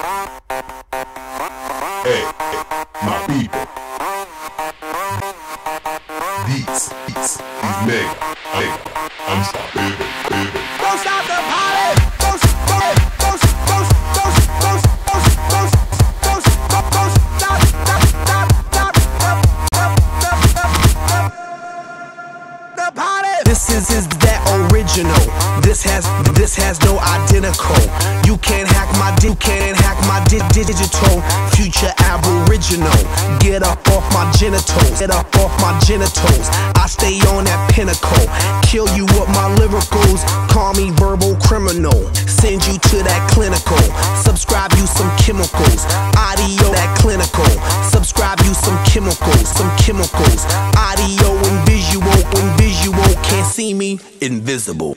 Hey, my people. Beats, beats, these mega, mega, unstoppable, baby. Don't stop the party. Don't, don't, don't, don't, don't, don't, don't, don't, don't, don't stop, stop, stop, stop, stop, stop, stop, stop. The party. This is is that original. This has this has no identical. You can't hack my di- you can't hack my di- digital future aboriginal. Get up off my genitals. Get up off my genitals. I stay on that pinnacle. Kill you with my lyricals. Call me verbal criminal. Send you to that clinical. Subscribe you some chemicals. Audio that clinical. Subscribe you some chemicals. Some chemicals. Audio and visual. And visual can't see me. Invisible.